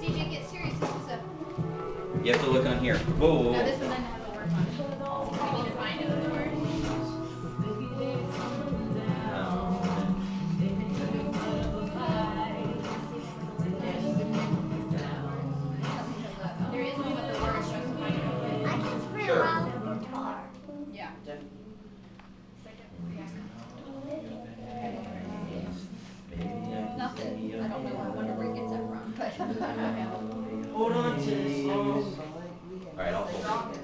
CJ, get serious. This is a. You have to look on here. Whoa, whoa, whoa. this Hold on to this. All right, I'll hold it.